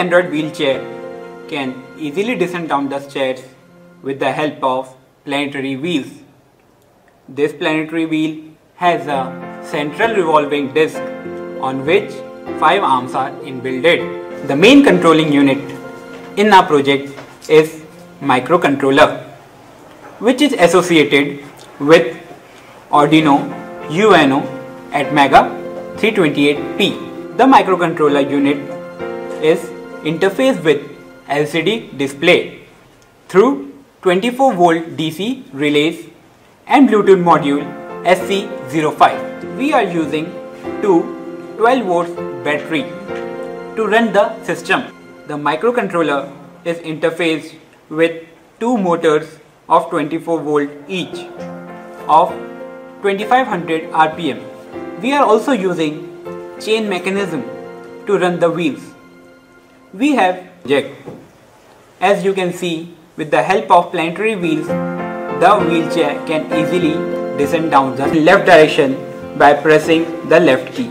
Android wheelchair can easily descend down the stairs with the help of planetary wheels. This planetary wheel has a central revolving disc on which five arms are inbuilt. The main controlling unit in our project is microcontroller which is associated with Arduino UNO Atmega 328P. The microcontroller unit is interfaced with LCD display through 24 volt DC relays and Bluetooth module SC05. We are using two 12 volts battery to run the system. The microcontroller is interfaced with two motors of 24 volt each of 2500 rpm. We are also using chain mechanism to run the wheels. We have jack. As you can see with the help of planetary wheels the wheelchair can easily descend down the left direction by pressing the left key.